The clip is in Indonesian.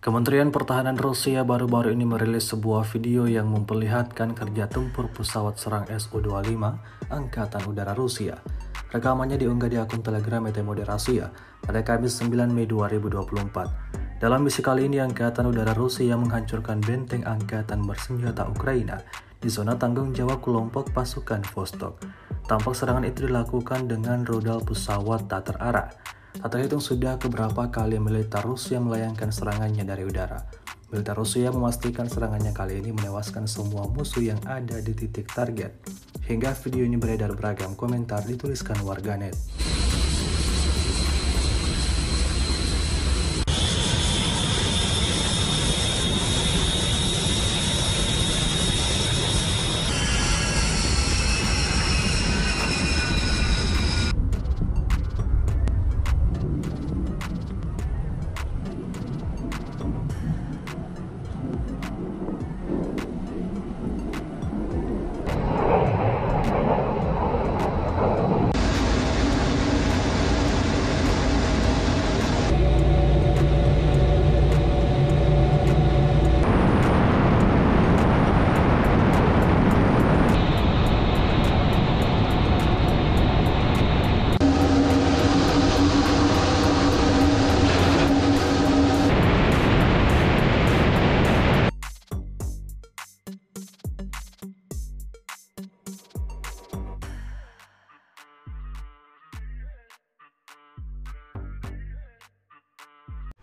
Kementerian Pertahanan Rusia baru-baru ini merilis sebuah video yang memperlihatkan kerja tempur pesawat serang Su-25 Angkatan Udara Rusia. Rekamannya diunggah di akun Telegram ET Mode Rusia pada Kamis 9 Mei 2024. Dalam misi kali ini, Angkatan Udara Rusia menghancurkan benteng Angkatan Bersenjata Ukraina di zona tanggung jawab kelompok pasukan Vostok. Tampak serangan itu dilakukan dengan rudal pesawat tak terarah. Tak terhitung sudah keberapa kali militer Rusia melayangkan serangannya dari udara. Militer Rusia memastikan serangannya kali ini menewaskan semua musuh yang ada di titik target. Hingga video ini beredar beragam komentar dituliskan warganet.